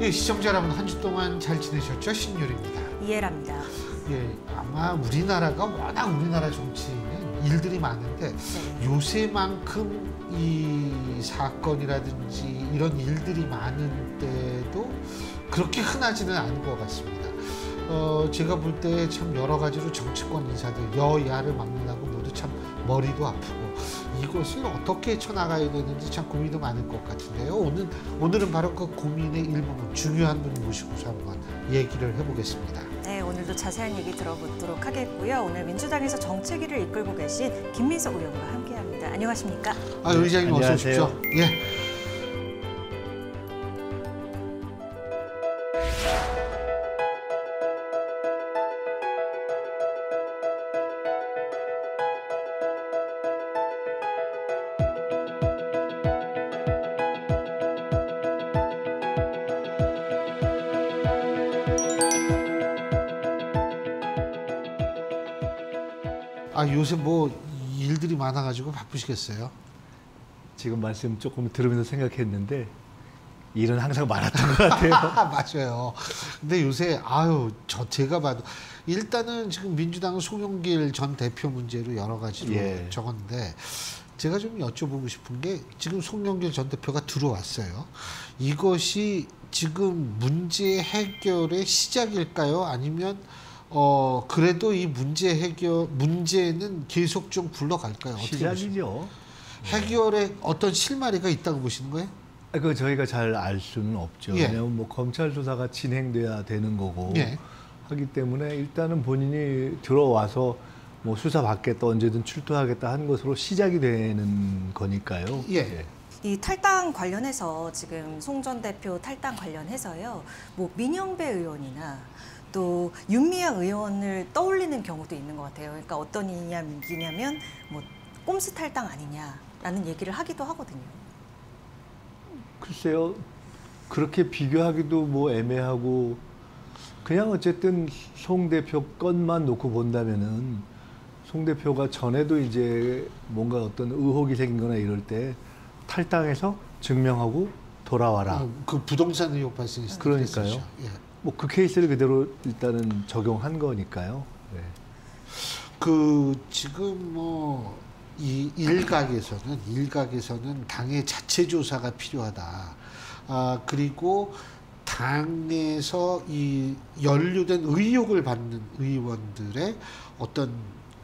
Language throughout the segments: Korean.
예, 시청자 여러분 한 주 동안 잘 지내셨죠? 신율입니다. 이해랍니다. 예, 아마 우리나라가 워낙 우리나라 정치는 일들이 많은데 네. 요새만큼 이 사건이라든지 이런 일들이 많은데도 그렇게 흔하지는 않은 것 같습니다. 어, 제가 볼 때 참 여러 가지로 정치권 인사들 여야를 막론하고 모두 참 머리도 아프고 이것을 어떻게 쳐나가야 되는지 참 고민도 많을 것 같은데요. 오늘 오늘은 바로 그 고민의 일부분 중요한 분 모시고서 한번 얘기를 해보겠습니다. 네, 오늘도 자세한 얘기 들어보도록 하겠고요. 오늘 민주당에서 정책위를 이끌고 계신 김민석 의원과 함께합니다. 안녕하십니까? 아, 의장님 어서 안녕하세요. 오십시오. 예. 아 요새 뭐 일들이 많아가지고 바쁘시겠어요? 지금 말씀 조금 들으면서 생각했는데 일은 항상 많았던 것 같아요. 맞아요. 근데 요새 아유 저 제가 봐도 일단은 지금 민주당 송영길 전 대표 문제로 여러 가지로 예. 적었는데 제가 좀 여쭤보고 싶은 게 지금 송영길 전 대표가 들어왔어요. 이것이 지금 문제 해결의 시작일까요? 아니면 어 그래도 이 문제 해결 문제는 계속 좀 굴러갈까요? 어떻게? 시작이죠. 해결에 어떤 실마리가 있다고 보시는 거예요? 아, 그거 저희가 잘 알 수는 없죠. 예. 왜냐하면 뭐 검찰 조사가 진행돼야 되는 거고 예. 하기 때문에 일단은 본인이 들어와서 뭐 수사 받겠다 언제든 출두하겠다 한 것으로 시작이 되는 거니까요. 예. 이 탈당 관련해서 지금 송 전 대표 탈당 관련해서요. 뭐 민영배 의원이나 또 윤미향 의원을 떠올리는 경우도 있는 것 같아요. 그러니까 어떤 얘기냐면 뭐 꼼수 탈당 아니냐라는 얘기를 하기도 하거든요. 글쎄요. 그렇게 비교하기도 뭐 애매하고 그냥 어쨌든 송 대표 건만 놓고 본다면은 송 대표가 전에도 이제 뭔가 어떤 의혹이 생기거나 이럴 때 탈당해서 증명하고 돌아와라. 어, 그 부동산 의혹 발생했을 때 그러니까요. 예. 뭐 그 케이스를 그대로 일단은 적용한 거니까요. 네. 그 지금 뭐 이 일각에서는 일각에서는 당의 자체 조사가 필요하다. 아 그리고 당에서 이 연루된 의혹을 받는 의원들의 어떤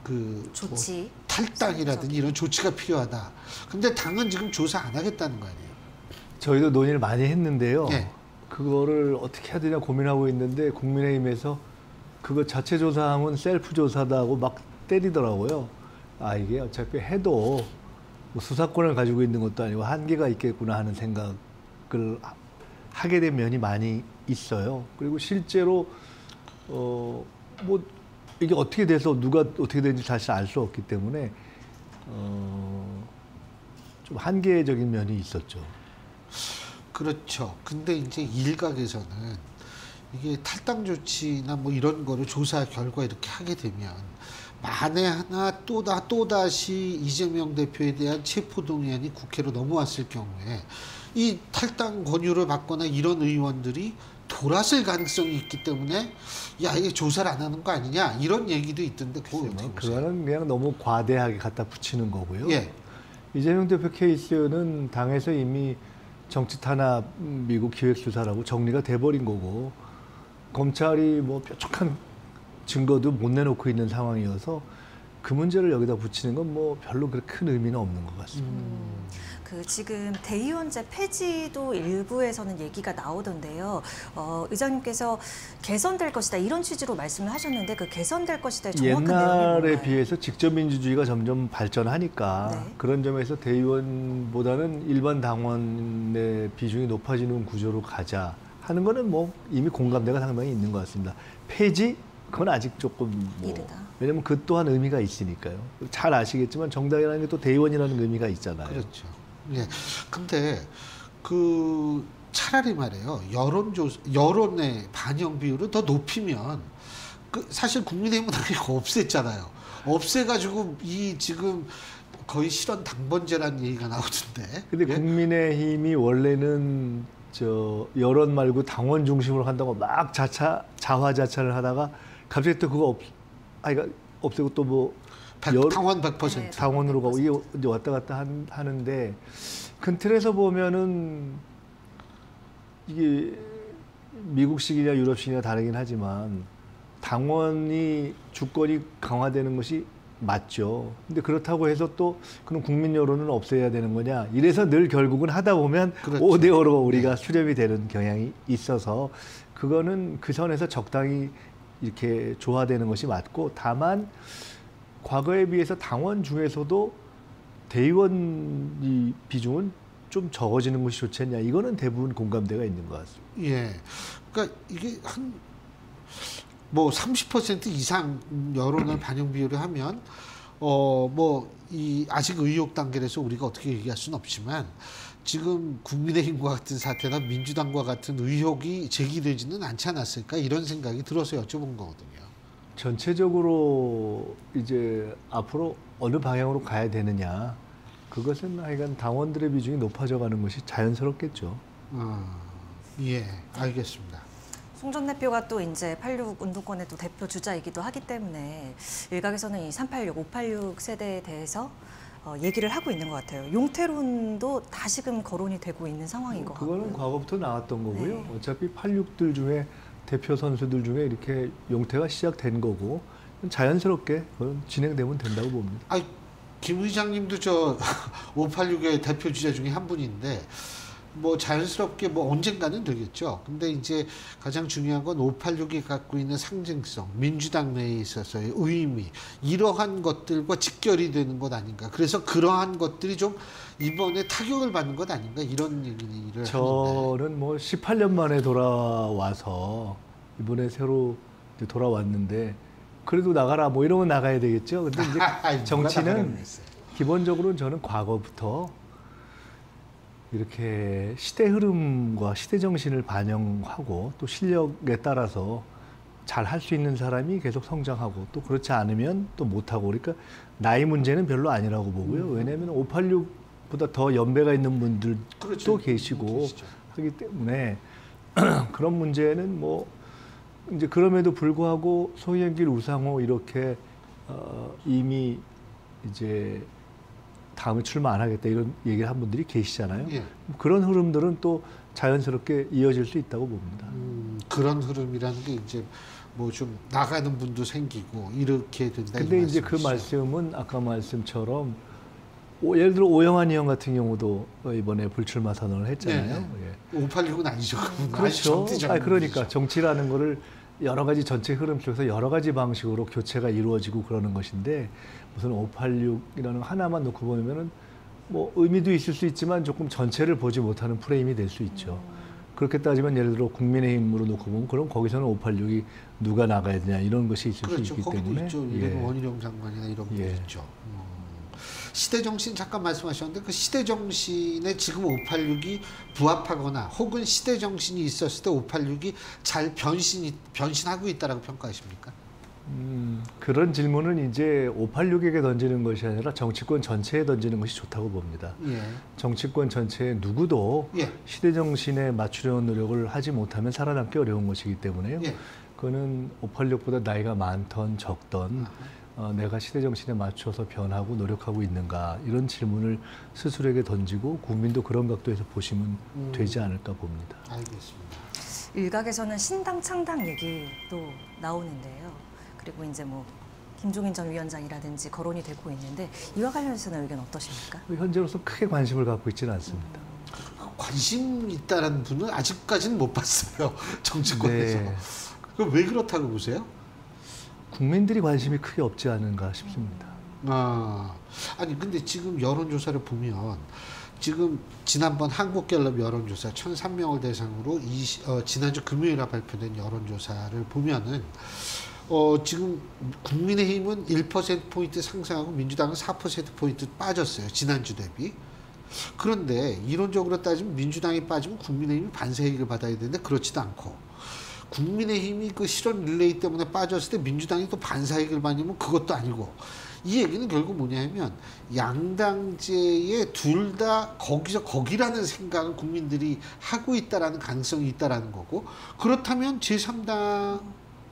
그 조치. 뭐 탈당이라든지 이런 조치가 필요하다. 근데 당은 지금 조사 안 하겠다는 거 아니에요? 저희도 논의를 많이 했는데요. 예. 그거를 어떻게 해야 되냐 고민하고 있는데 국민의힘에서 그거 자체 조사하면 셀프 조사다고 막 때리더라고요. 아 이게 어차피 해도 뭐 수사권을 가지고 있는 것도 아니고 한계가 있겠구나 하는 생각을 하- 하게 된 면이 많이 있어요. 그리고 실제로 어 뭐 이게 어떻게 돼서 누가 어떻게 되는지 사실 알 수 없기 때문에 어 좀 한계적인 면이 있었죠. 그렇죠. 근데 이제 일각에서는 이게 탈당 조치나 뭐 이런 거를 조사 결과 이렇게 하게 되면 만에 하나 또다 또다시 이재명 대표에 대한 체포동의안이 국회로 넘어왔을 경우에 이 탈당 권유를 받거나 이런 의원들이 돌았을 가능성이 있기 때문에 야 이게 조사를 안 하는 거 아니냐 이런 얘기도 있던데 그거 글쎄요, 어떻게 보세요? 그거는 그냥 너무 과대하게 갖다 붙이는 거고요. 예. 이재명 대표 케이스는 당에서 이미 정치 탄압 미국 기획 수사라고 정리가 돼버린 거고 검찰이 뭐 뾰족한 증거도 못 내놓고 있는 상황이어서 그 문제를 여기다 붙이는 건 뭐 별로 그렇게 큰 의미는 없는 것 같습니다. 음. 그 지금 대의원제 폐지도 일부에서는 얘기가 나오던데요. 어, 의장님께서 개선될 것이다 이런 취지로 말씀을 하셨는데 그 개선될 것이다 정확한 옛날에? 비해서 직접 민주주의가 점점 발전하니까 네. 그런 점에서 대의원보다는 일반 당원의 비중이 높아지는 구조로 가자 하는 거는 뭐 이미 공감대가 상당히 있는 것 같습니다. 폐지 그건 아직 조금 뭐 이르다. 왜냐면 그 또한 의미가 있으니까요. 잘 아시겠지만 정당이라는 게 또 대의원이라는 의미가 있잖아요. 그렇죠. 예. 근데 그 차라리 말이에요. 여론조 여론의 반영 비율을 더 높이면 그 사실 국민의힘은 그거 없앴잖아요. 없애가지고 이 지금 거의 실현 당번제라는 얘기가 나오던데. 근데 예? 국민의힘이 원래는 저 여론 말고 당원 중심으로 한다고 막 자차 자화자찬을 하다가 갑자기 또 그거 없 아이가 없애고 또뭐 백- 여- 당원 100%. 네. 당원으로 가고 이게 이제 왔다 갔다 한- 하는데 큰 틀에서 보면은 이게 미국식이냐 유럽식이냐 다르긴 하지만 당원이 주권이 강화되는 것이 맞죠. 근데 그렇다고 해서 또 그럼 국민 여론은 없애야 되는 거냐? 이래서 늘 결국은 하다 보면 그렇죠. 오 5대 5로 우리가 수렴이 되는 경향이 있어서 그거는 그 선에서 적당히 이렇게 조화되는 것이 맞고 다만 과거에 비해서 당원 중에서도 대의원 이 비중은 좀 적어지는 것이 좋지 않냐 이거는 대부분 공감대가 있는 것 같습니다. 예. 그러니까 이게 한 뭐 30% 이상 여론을 반영 비율을 하면 어 뭐 이 아직 의혹 단계에서 우리가 어떻게 얘기할 수는 없지만 지금 국민의힘과 같은 사태나 민주당과 같은 의혹이 제기되지는 않지 않았을까 이런 생각이 들어서 여쭤본 거거든요. 전체적으로 이제 앞으로 어느 방향으로 가야 되느냐 그것은 하여간 당원들의 비중이 높아져가는 것이 자연스럽겠죠. 아, 예, 알겠습니다. 송전 대표가 또 이제 86 운동권의 또 대표 주자이기도 하기 때문에 일각에서는 이 386, 586 세대에 대해서 어, 얘기를 하고 있는 것 같아요. 용태론도 다시금 거론이 되고 있는 상황인 것 같고요. 그거는 과거부터 나왔던 거고요. 네. 어차피 86들 중에 대표 선수들 중에 이렇게 용태가 시작된 거고 자연스럽게 그건 진행되면 된다고 봅니다. 아, 김 의장님도 저 586의 대표 주자 중에 한 분인데 뭐 자연스럽게 뭐 언젠가는 되겠죠. 근데 이제 가장 중요한 건 586이 갖고 있는 상징성, 민주당 내에 있어서의 의미 이러한 것들과 직결이 되는 것 아닌가. 그래서 그러한 것들이 좀 이번에 타격을 받는 것 아닌가 이런 얘기를 하는데. 저는 뭐 18년 만에 돌아와서 이번에 새로 돌아왔는데 그래도 나가라 뭐 이러면 나가야 되겠죠. 근데 이제 정치는? 기본적으로는 저는 과거부터 이렇게 시대 흐름과 시대 정신을 반영하고 또 실력에 따라서 잘 할 수 있는 사람이 계속 성장하고 또 그렇지 않으면 또 못하고 그러니까 나이 문제는 별로 아니라고 보고요. 왜냐하면 586보다 더 연배가 있는 분들도 그렇죠. 계시고 계시죠. 하기 때문에 그런 문제는 뭐 이제 그럼에도 불구하고 송영길 우상호 이렇게 어, 이미 이제 다음에 출마 안 하겠다 이런 얘기를 한 분들이 계시잖아요. 예. 그런 흐름들은 또 자연스럽게 이어질 수 있다고 봅니다. 음, 그런 흐름이라는 게 이제 뭐 좀 나가는 분도 생기고 이렇게 된다. 이 근데 이제 그? 말씀은 아까 말씀처럼 오- 예를 들어 오영환 의원 같은 경우도 이번에 불출마 선언을 했잖아요. 네, 예. 586은 아니죠. 그렇죠. 정치적 아 그러니까. 정치라는 거를 여러 가지 전체 흐름 속에서 여러 가지 방식으로 교체가 이루어지고 그러는 것인데 무슨 586이라는 하나만 놓고 보면은 뭐 의미도 있을 수 있지만 조금 전체를 보지 못하는 프레임이 될 수 있죠. 그렇게 따지면 예를 들어 국민의힘으로 놓고 보면 그럼 거기서는 586이 누가 나가야 되냐 이런 것이 있을 그렇죠. 수 있기 거기도 때문에 있죠. 예. 이런 원희룡 장관이나 이런 분 예. 있죠. 음. 시대 정신 잠깐 말씀하셨는데 그 시대 정신에 지금 586이 부합하거나 혹은 시대 정신이 있었을 때 586이 잘 변신이 변신하고 있다라고 평가하십니까? 음, 그런 질문은 이제 586에게 던지는 것이 아니라 정치권 전체에 던지는 것이 좋다고 봅니다. 예. 정치권 전체에 누구도 예. 시대 정신에 맞추려는 노력을 하지 못하면 살아남기 어려운 것이기 때문에요. 예. 그거는 586보다 나이가 많던 적던 아하. 어, 내가 시대 정신에 맞춰서 변하고 노력하고 있는가 이런 질문을 스스로에게 던지고 국민도 그런 각도에서 보시면 음. 되지 않을까 봅니다. 알겠습니다. 일각에서는 신당 창당 얘기도 나오는데요. 그리고 이제 뭐 김종인 전 위원장이라든지 거론이 되고 있는데 이와 관련해서는 의견 어떠십니까? 현재로서 크게 관심을 갖고 있지는 않습니다. 관심 있다라는 분은 아직까지는 못 봤어요. 정치권에서. 네. 그럼 왜 그렇다고 보세요? 국민들이 관심이 크게 없지 않은가 싶습니다. 아, 아니 근데 지금 여론조사를 보면 지금 지난번 한국갤럽 여론조사 1,003명을 대상으로 이, 어, 지난주 금요일에 발표된 여론조사를 보면은 어, 지금 국민의힘은 1% 포인트 상승하고 민주당은 4% 포인트 빠졌어요 지난주 대비. 그런데 이론적으로 따지면 민주당이 빠지면 국민의힘이 반세익을 받아야 되는데 그렇지도 않고 국민의힘이 그 실언 릴레이 때문에 빠졌을 때 민주당이 또 받으면 그것도 아니고 이 얘기는 결국 뭐냐면 양당제에 둘 다 거기서 거기라는 생각을 국민들이 하고 있다라는 가능성이 있다라는 거고 그렇다면 제3당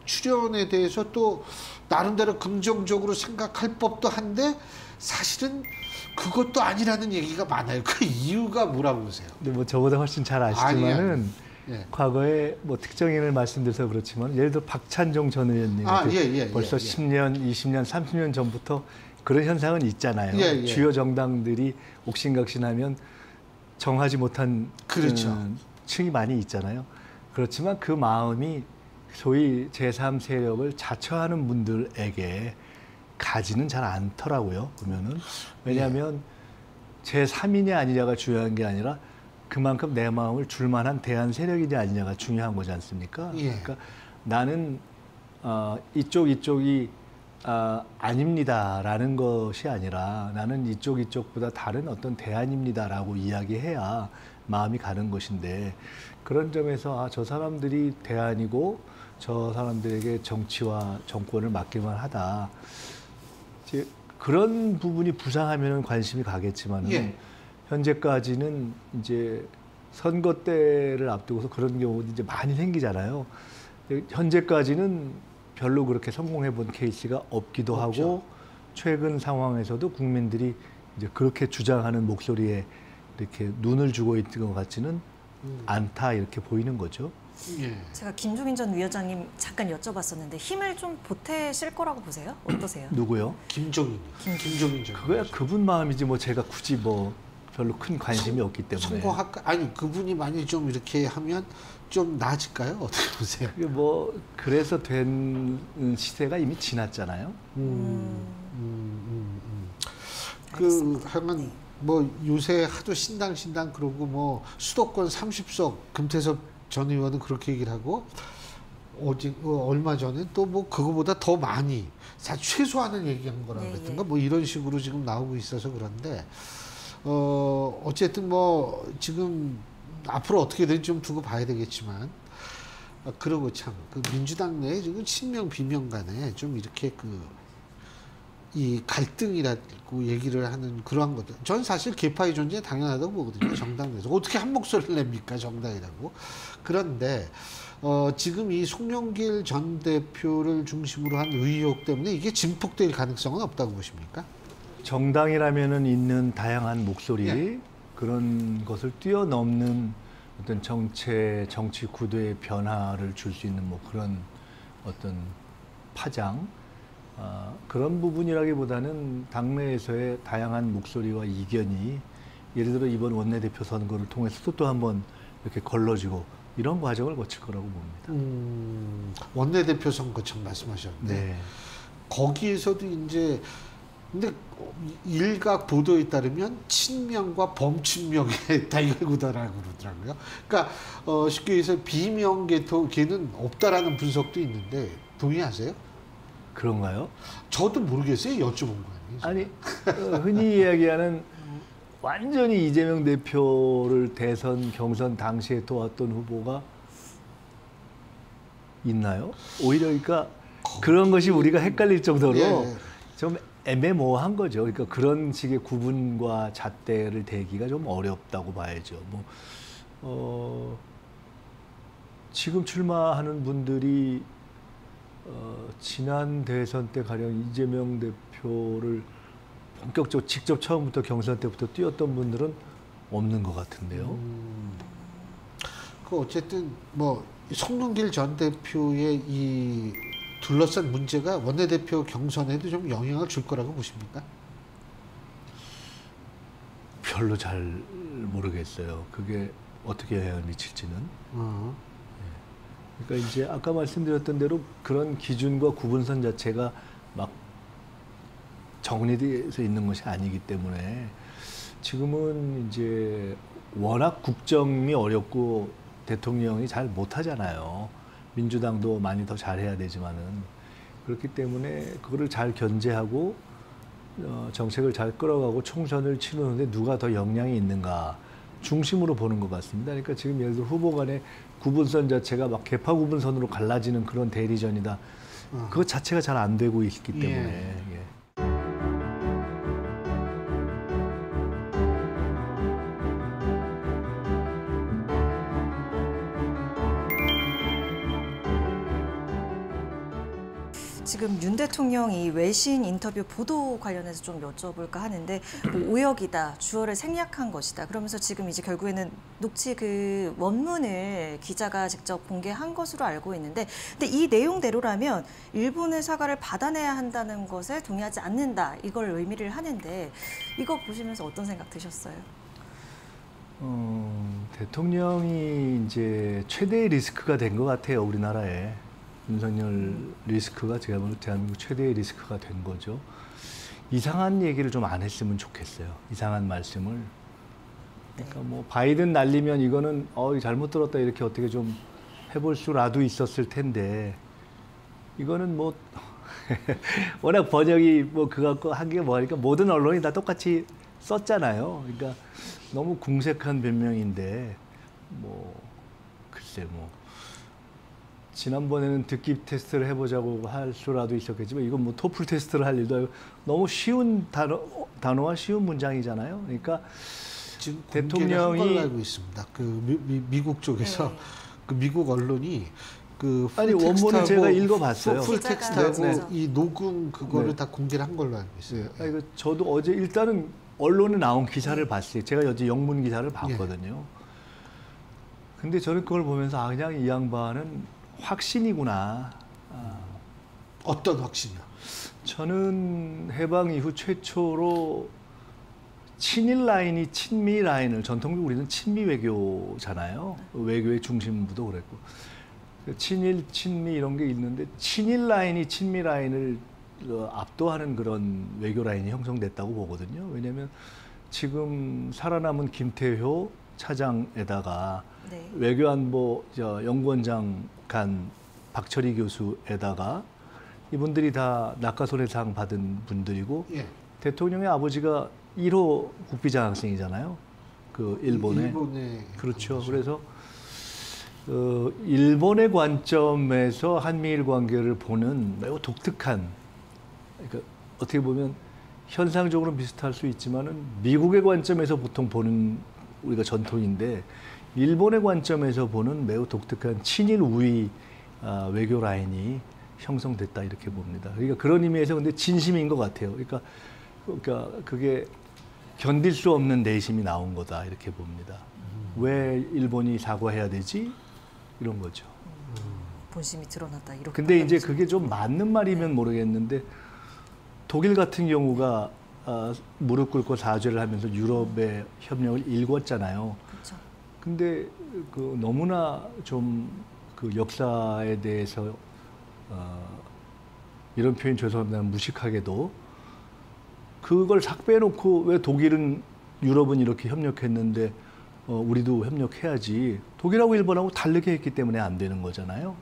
출연에 대해서 또 나름대로 긍정적으로 생각할 법도 한데 사실은 그것도 아니라는 얘기가 많아요. 그 이유가 뭐라고 보세요? 근데 뭐 저보다 훨씬 잘 아시지만은 예. 과거에 뭐 특정인을 말씀드려서 그렇지만 예를 들어 박찬종 전 의원님 아, 예, 예, 벌써 예, 예. 10년, 20년, 30년 전부터 그런 현상은 있잖아요. 예, 예. 주요 정당들이 옥신각신하면 정하지 못한 그렇죠. 음, 층이 많이 있잖아요. 그렇지만 그 마음이 소위 제3 세력을 자처하는 분들에게 가지는 잘 않더라고요. 보면은 왜냐하면 제3이냐 아니냐가 중요한 게 아니라 그만큼 내 마음을 줄만한 대한 세력이냐 아니냐가 중요한 거지 않습니까? 예. 그러니까 나는 어, 이쪽 이쪽이 아, 아닙니다라는 것이 아니라 나는 이쪽 이쪽보다 다른 어떤 대안입니다라고 이야기해야 마음이 가는 것인데 그런 점에서 아, 저 사람들이 대안이고 저 사람들에게 정치와 정권을 맡길만 하다. 이제 그런 부분이 부상하면 관심이 가겠지만은 예. 현재까지는 이제 선거 때를 앞두고서 그런 경우도 이제 많이 생기잖아요. 현재까지는 별로 그렇게 성공해 본 케이스가 없기도 없죠. 하고 최근 상황에서도 국민들이 이제 그렇게 주장하는 목소리에 이렇게 눈을 주고 있는 것 같지는 음. 않다 이렇게 보이는 거죠. 예. 제가 김종인 전 위원장님 잠깐 여쭤봤었는데 힘을 좀 보태실 거라고 보세요? 어떠세요? 누구요? 김종인, 김- 김종인 전 그거야. 그분 마음이지 뭐 제가 굳이 뭐 별로 큰 관심이 없기 때문에. 선거할까? 아니 그분이 많이 좀 이렇게 하면 좀 나아질까요? 어떻게 보세요? 그게 뭐 그래서 된 시대가 이미 지났잖아요. 음, 음, 음. 그 알겠습니다. 하여간 네. 뭐 요새 하도 신당 신당 그러고 뭐 수도권 30석 금태섭 전 의원은 그렇게 얘기를 하고 어제 어, 얼마 전에 또 뭐 그거보다 더 많이 사 최소한을 얘기한 거라 예, 그랬던가 예. 뭐 이런 식으로 지금 나오고 있어서 그런데 어 어쨌든 뭐 지금 앞으로 어떻게 될지 좀 두고 봐야 되겠지만 아, 그러고 참 그 민주당 내에 지금 친명 비명 간에 좀 이렇게 그 이 갈등이라고 얘기를 하는 그러한 것들. 전 사실 개파의 존재 당연하다고 보거든요. 정당 내에서 어떻게 한 목소리를 냅니까 정당이라고. 그런데 어, 지금 이 송영길 전 대표를 중심으로 한 의혹 때문에 이게 증폭될 가능성은 없다고 보십니까? 정당이라면은 있는 다양한 목소리 예. 그런 것을 뛰어넘는 어떤 정체 정치 구도의 변화를 줄 수 있는 뭐 그런 어떤 파장 아, 그런 부분이라기보다는 당내에서의 다양한 목소리와 이견이 예를 들어 이번 원내대표 선거를 통해서도 또 한번 이렇게 걸러지고 이런 과정을 거칠 거라고 봅니다. 음, 원내대표 선거청 말씀하셨는데 네. 거기에서도 이제 근데 일각 보도에 따르면 친명과 범친명의 대결구도라고 그러더라고요. 그러니까 어, 쉽게 해서 비명 계통계는 없다라는 분석도 있는데 동의하세요? 그런가요? 저도 모르겠어요. 여쭤본 거예요. 아니 어, 흔히 이야기하는 완전히 이재명 대표를 대선 경선 당시에 도왔던 후보가 있나요? 오히려 그러니까 그런 것이 우리가 헷갈릴 정도로 예. 좀 애매모호한 거죠. 그러니까 그런 식의 구분과 잣대를 대기가 좀 어렵다고 봐야죠. 뭐 어, 지금 출마하는 분들이 어, 지난 대선 때 가령 이재명 대표를 본격적으로 직접 처음부터 경선 때부터 뛰었던 분들은 없는 것 같은데요. 음, 그 어쨌든 뭐 송영길 전 대표의 이 둘러싼 문제가 원내대표 경선에도 좀 영향을 줄 거라고 보십니까? 별로 잘 모르겠어요. 그게 어떻게 영향을 미칠지는. 어. 그러니까 이제 아까 말씀드렸던 대로 그런 기준과 구분선 자체가 막 정리돼서 있는 것이 아니기 때문에 지금은 이제 워낙 국정이 어렵고 대통령이 잘 못하잖아요. 민주당도 많이 더 잘해야 되지만은 그렇기 때문에 그거를 잘 견제하고 어, 정책을 잘 끌어가고 총선을 치르는데 누가 더 역량이 있는가 중심으로 보는 것 같습니다. 그러니까 지금 예를 들어 후보 간의 구분선 자체가 막 개파 구분선으로 갈라지는 그런 대리전이다. 어. 그것 자체가 잘 안 되고 있기 예. 때문에 예. 지금 윤 대통령이 외신 인터뷰 보도 관련해서 좀 여쭤볼까 하는데 뭐 오역이다, 주어를 생략한 것이다. 그러면서 지금 이제 결국에는 녹취 그 원문을 기자가 직접 공개한 것으로 알고 있는데, 근데 이 내용대로라면 일본의 사과를 받아내야 한다는 것에 동의하지 않는다. 이걸 의미를 하는데 이거 보시면서 어떤 생각 드셨어요? 어, 대통령이 이제 최대의 리스크가 된 것 같아요 우리나라에 윤석열 리스크가 제가 보는 대한민국 최대의 리스크가 된 거죠. 이상한 얘기를 좀 안 했으면 좋겠어요. 이상한 말씀을. 그러니까 뭐 바이든 날리면 이거는 어 잘못 들었다 이렇게 어떻게 좀 해볼 수라도 있었을 텐데 이거는 뭐 워낙 번역이 뭐 그거 한게 뭐니까 모든 언론이 다 똑같이 썼잖아요. 그러니까 너무 궁색한 변명인데 뭐 글쎄 뭐 지난번에는 듣기 테스트를 해보자고 할 수라도 있었겠지만 이건 뭐 토플 테스트를 할 일도 아니고 너무 쉬운 단어 단어와 쉬운 문장이잖아요. 그러니까 지금 대통령이- 알고 있습니다. 그 미, 국 쪽에서 네. 그 미국 언론이 그 아니, 원문을 제가 읽어봤어요. full text하고 네, 네. 이 녹음 그거를 네. 다 공개를 한 걸로 알고 있어요. 아 이거 저도 어제 일단은 언론에 나온 기사를 봤어요. 제가 어제 영문 기사를 봤거든요. 근데 저는 그걸 보면서 아 그냥 이 양반은 확신이구나. 아, 어떤 확신이요? 저는 해방 이후 최초로 친일 라인이 친미 라인을 전통적으로 우리는 친미 외교잖아요. 외교의 중심부도 그랬고 친일 친미 이런 게 있는데 친일 라인이 친미 라인을 어, 압도하는 그런 외교 라인이 형성됐다고 보거든요. 왜냐하면 지금 살아남은 김태효 차장에다가 네. 외교안보 저 연구원장 간 박철희 교수에다가 이분들이 다 낙하손해상 받은 분들이고 예. 대통령의 아버지가 1호 국비장학생이잖아요. 그 일본에. 일본의 그렇죠. 거죠. 그래서 어, 일본의 관점에서 한미일 관계를 보는 매우 독특한 그러니까 어떻게 보면 현상적으로 비슷할 수 있지만은 미국의 관점에서 보통 보는 우리가 전통인데 일본의 관점에서 보는 매우 독특한 친일 우위 아, 외교 라인이 형성됐다 이렇게 봅니다. 그러니까 그런 의미에서 근데 진심인 것 같아요. 그러니까 그러니까 그게 견딜 수 없는 내심이 나온 거다 이렇게 봅니다. 왜 일본이 사과해야 되지? 이런 거죠. 본심이 드러났다 이렇게. 근데 이제 그게 좀 맞는 말이면 모르겠는데 독일 같은 경우가 아, 무릎 꿇고 사죄를 하면서 유럽의 협력을 일궜잖아요. 근데 그 너무나 좀 그 역사에 대해서 어, 이런 표현 죄송합니다 무식하게도 그걸 싹 빼놓고 왜 독일은 유럽은 이렇게 협력했는데 어, 우리도 협력해야지 독일하고 일본하고 다르게 했기 때문에 안 되는 거잖아요.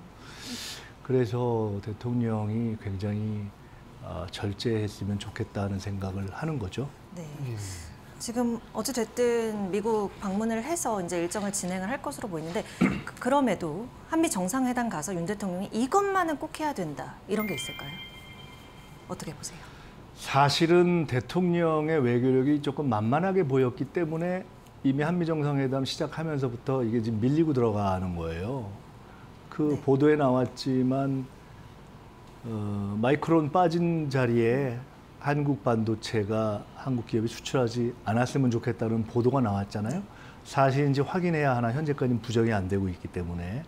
그래서 대통령이 굉장히 어, 절제했으면 좋겠다는 생각을 하는 거죠. 네. 예. 지금 어찌 됐든 미국 방문을 해서 이제 일정을 진행을 할 것으로 보이는데 그- 그럼에도 한미 정상회담 가서 윤 대통령이 이것만은 꼭 해야 된다 이런 게 있을까요? 어떻게 보세요? 사실은 대통령의 외교력이 조금 만만하게 보였기 때문에 이미 한미 정상회담 시작하면서부터 이게 지금 밀리고 들어가는 거예요. 그 네. 보도에 나왔지만 어, 마이크론 빠진 자리에 한국 반도체가 한국 기업이 수출하지 않았으면 좋겠다는 보도가 나왔잖아요. 사실인지 확인해야 하나 현재까지는 부정이 안 되고 있기 때문에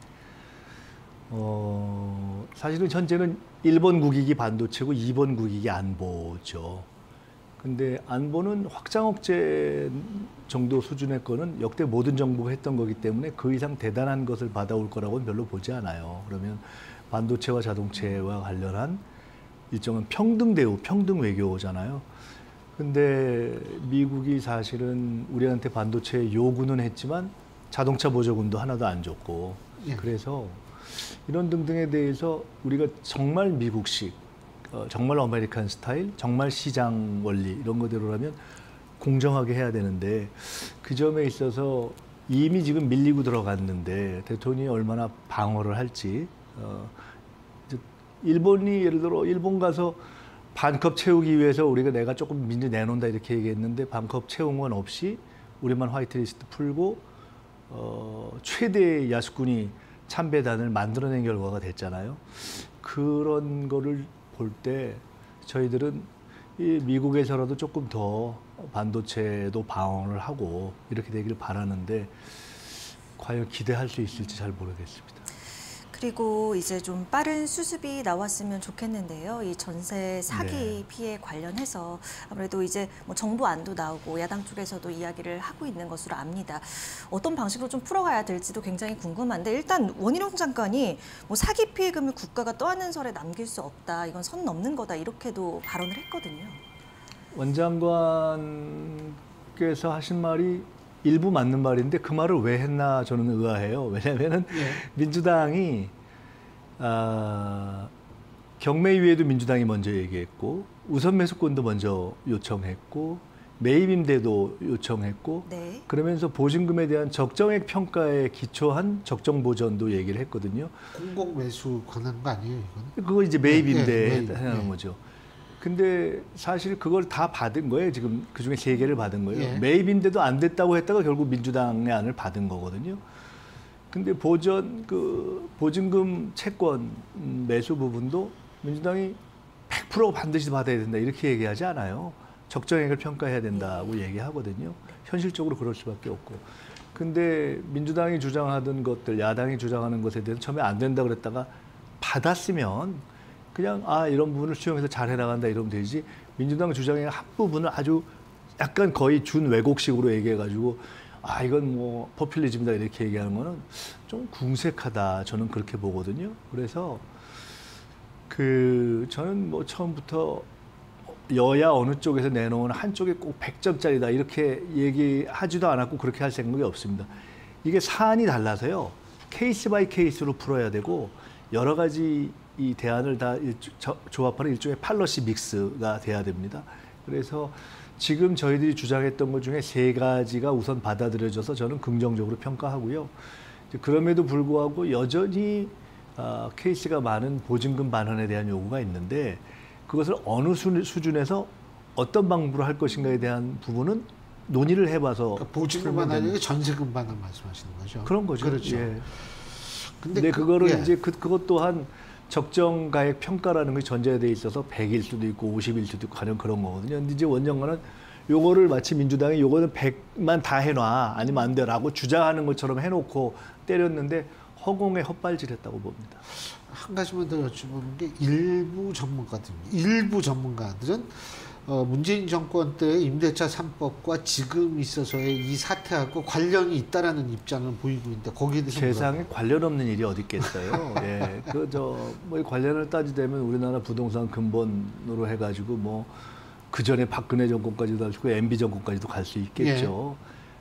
어, 사실은 현재는 1번 국익이 반도체고 2번 국익이 안보죠. 근데 안보는 확장 억제 정도 수준의 거는 역대 모든 정부가 했던 거기 때문에 그 이상 대단한 것을 받아올 거라고는 별로 보지 않아요. 그러면 반도체와 자동차와 관련한 일정한 평등 대우, 평등 외교잖아요. 근데 미국이 사실은 우리한테 반도체 요구는 했지만 자동차 보조금도 하나도 안 줬고 예. 그래서 이런 등등에 대해서 우리가 정말 미국식, 어, 정말 American style, 정말 시장 원리 이런 거대로라면 공정하게 해야 되는데 그 점에 있어서 이미 지금 밀리고 들어갔는데 대통령이 얼마나 방어를 할지 어, 일본이 예를 들어 일본 가서 반컵 채우기 위해서 우리가 내가 조금 먼저 내놓는다 이렇게 얘기했는데 반컵 채운 건 없이 우리만 화이트리스트 풀고 어, 최대의 야수꾼이 참배단을 만들어낸 결과가 됐잖아요. 그런 거를 볼 때 저희들은 이 미국에서라도 조금 더 반도체도 방어를 하고 이렇게 되기를 바라는데 과연 기대할 수 있을지 잘 모르겠습니다. 그리고 이제 좀 빠른 수습이 나왔으면 좋겠는데요. 이 전세 사기 네. 피해 관련해서 아무래도 이제 뭐 정부 안도 나오고 야당 쪽에서도 이야기를 하고 있는 것으로 압니다. 어떤 방식으로 좀 풀어가야 될지도 굉장히 궁금한데 일단 원희룡 장관이 뭐 사기 피해금을 국가가 떠안는 설에 남길 수 없다. 이건 선 넘는 거다. 이렇게도 발언을 했거든요. 원 장관께서 하신 말이 일부 맞는 말인데 그 말을 왜 했나 저는 의아해요. 왜냐하면은 예. 민주당이 아, 경매위에도 민주당이 먼저 얘기했고 우선 매수권도 먼저 요청했고 매입임대도 요청했고 네. 그러면서 보증금에 대한 적정액 평가에 기초한 적정 보전도 얘기를 했거든요. 공공 매수 관한 거 아니에요, 이건? 그거 이제 매입임대에 예, 예, 매입, 해당하는 예. 거죠. 근데 사실 그걸 다 받은 거예요. 지금 그 중에 세 개를 받은 거예요. 예. 매입임대도 안 됐다고 했다가 결국 민주당의 안을 받은 거거든요. 근데 보전 그 보증금 채권 음, 매수 부분도 민주당이 100% 반드시 받아야 된다 이렇게 얘기하지 않아요. 적정액을 평가해야 된다고 얘기하거든요. 현실적으로 그럴 수밖에 없고. 근데 민주당이 주장하던 것들, 야당이 주장하는 것에 대해서 처음에 안 된다 그랬다가 받았으면 그냥 아 이런 부분을 수용해서 잘 해나간다 이러면 되지. 민주당 주장의 한 부분을 아주 약간 거의 준 왜곡식으로 얘기해가지고 아 이건 뭐 포퓰리즘이다 이렇게 얘기하는 거는 좀 궁색하다 저는 그렇게 보거든요. 그래서 그 저는 뭐 처음부터 여야 어느 쪽에서 내놓은 한쪽에 꼭 100점짜리다 이렇게 얘기하지도 않았고 그렇게 할 생각이 없습니다. 이게 사안이 달라서요. case by case로 풀어야 되고 여러 가지 이 대안을 다 일- 저- 조합하는 일종의 policy mix가 돼야 됩니다. 그래서 지금 저희들이 주장했던 것 중에 세 가지가 우선 받아들여져서 저는 긍정적으로 평가하고요. 그럼에도 불구하고 여전히 아, 케이스가 많은 보증금 반환에 대한 요구가 있는데 그것을 어느 수, 수준에서 어떤 방법으로 할 것인가에 대한 부분은 논의를 해봐서 그러니까 풀면 되는 아니라 전세금만 말씀하시는 거죠. 그런 거죠. 그렇죠. 예. 근데, 근데 그- 그, 거를 예. 이제 그, 그것 또한 적정 가액 평가라는 것이 전제돼 있어서 100일 수도 있고 50일 수도 있고 가령 그런 거거든요. 근데 이제 원정관은 요거를 마치 민주당이 요거는 100만 다 해놔 아니면 안 돼라고 주장하는 것처럼 해놓고 때렸는데 허공에 헛발질했다고 봅니다. 한 가지만 더 여쭤보는 게 일부 전문가들, 일부 전문가들은 어, 문재인 정권 때 임대차 3법과 지금 있어서의 이 사태하고 관련이 있다라는 입장을 보이고 있는데 거기에 대해서 세상에 관련 없는 일이 어디 있겠어요. 예. 그, 저, 뭐, 이 관련을 따지자면 우리나라 부동산 근본으로 해 가지고 뭐, 그 전에 박근혜 정권까지도 하시고 MB 정권까지도 갈 수 있겠죠.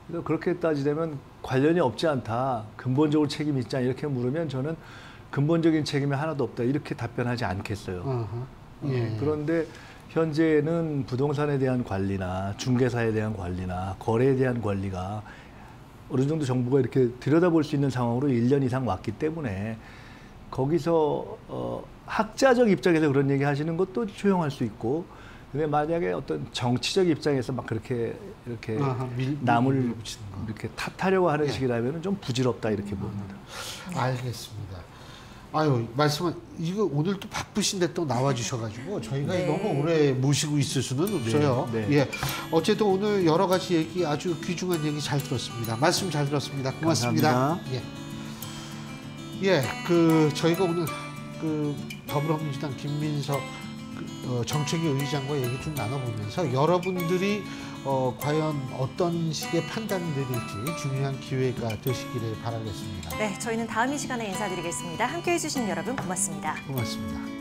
그래서 그렇게 따지자면 관련이 없지 않다. 근본적으로 책임이 있지 않냐. 이렇게 물으면 저는 근본적인 책임이 하나도 없다. 이렇게 답변하지 않겠어요. 어허. 어, 예. 그런데 현재는 부동산에 대한 관리나 중개사에 대한 관리나 거래에 대한 관리가 어느 정도 정부가 이렇게 들여다볼 수 있는 상황으로 1년 이상 왔기 때문에 거기서 어, 학자적 입장에서 그런 얘기 하시는 것도 조용할 수 있고 근데 만약에 어떤 정치적 입장에서 막 그렇게 이렇게 아하, 밀- 남을 거. 이렇게 탓하려고 하는 예. 식이라면 좀 부질없다 이렇게 봅니다. 알겠습니다. 아유 말씀은 이거 오늘 또 바쁘신데 또 나와주셔가지고 저희가 네. 너무 오래 모시고 있을 수는 없어요. 네. 예, 어쨌든 오늘 여러 가지 얘기 아주 귀중한 얘기 잘 들었습니다. 말씀 잘 들었습니다. 고맙습니다. 감사합니다. 예, 예, 그 저희가 오늘 그 더불어민주당 김민석 그, 어, 정책위 의장과 얘기 좀 나눠보면서 여러분들이 어, 과연 어떤 식의 판단을 내릴지 중요한 기회가 되시기를 바라겠습니다. 네, 저희는 다음 이 시간에 인사드리겠습니다. 함께해 주신 여러분 고맙습니다. 고맙습니다.